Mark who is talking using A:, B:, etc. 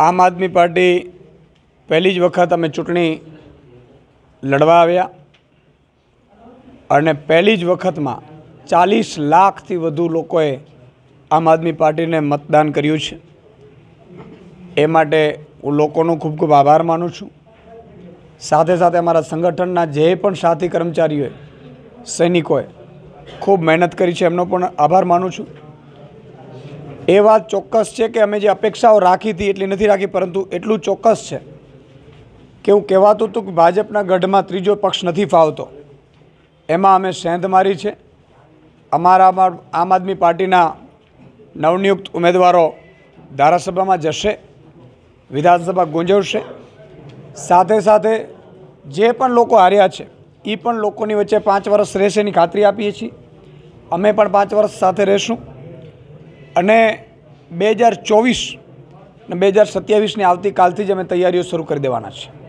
A: આમ આદમી પાર્ટી પહેલી જ વખત અમે ચૂંટણી લડવા આવ્યા અને પહેલી જ વખતમાં ચાલીસ લાખથી વધુ લોકોએ આમ આદમી પાર્ટીને મતદાન કર્યું છે. એ માટે હું લોકોનો ખૂબ ખૂબ આભાર માનું છું. સાથે સાથે અમારા સંગઠનના જે પણ સાથી કર્મચારીઓએ, સૈનિકોએ ખૂબ મહેનત કરી છે, એમનો પણ આભાર માનું છું. એ વાત ચોક્કસ છે કે અમે જે અપેક્ષાઓ રાખી હતી એટલી નથી રાખી, પરંતુ એટલું ચોક્કસ છે કે એવું કહેવાતું હતું કે ભાજપના ગઢમાં ત્રીજો પક્ષ નથી ફાવતો. એમાં અમે સેંધ મારી છે. અમારા આમ આદમી પાર્ટીના નવનિયુક્ત ઉમેદવારો ધારાસભામાં જશે, વિધાનસભા ગુંજવશે. સાથે સાથે જે પણ લોકો હાર્યા છે એ પણ લોકોની વચ્ચે પાંચ વર્ષ રહેશે એની ખાતરી આપીએ છીએ. અમે પણ પાંચ વર્ષ સાથે રહેશું. અને બે હજાર ચોવીસ અને બે હજાર સત્યાવીસની આવતીકાલથી જ અમે તૈયારીઓ શરૂ કરી દેવાના છે.